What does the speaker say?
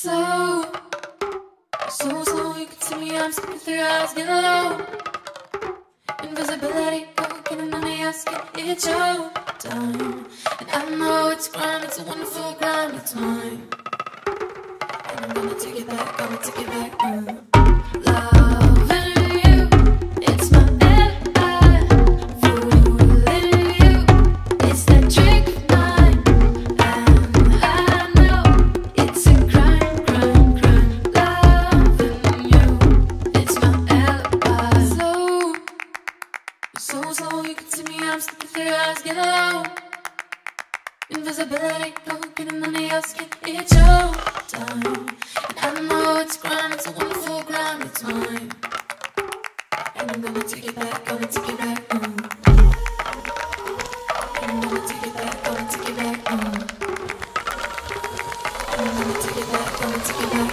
Slow, so slow you can see me. I'm slipping through your eyes, get low. Invisibility poking in my eyes, it's your time. And I know it's crime, it's a wonderful crime, it's mine. And I'm gonna take it back, I'm gonna take it back. Uh. So slow, you can see me, I'm slipping through your eyes, get low. Invisibility, getting under your skin, it's your time. And I know it's crime, it's a wonderful crime, it's mine. And I'm gonna take it back, gonna take it back, mm. I'm gonna take it back, gonna take it back, mm. I'm gonna take it back, gonna take it back.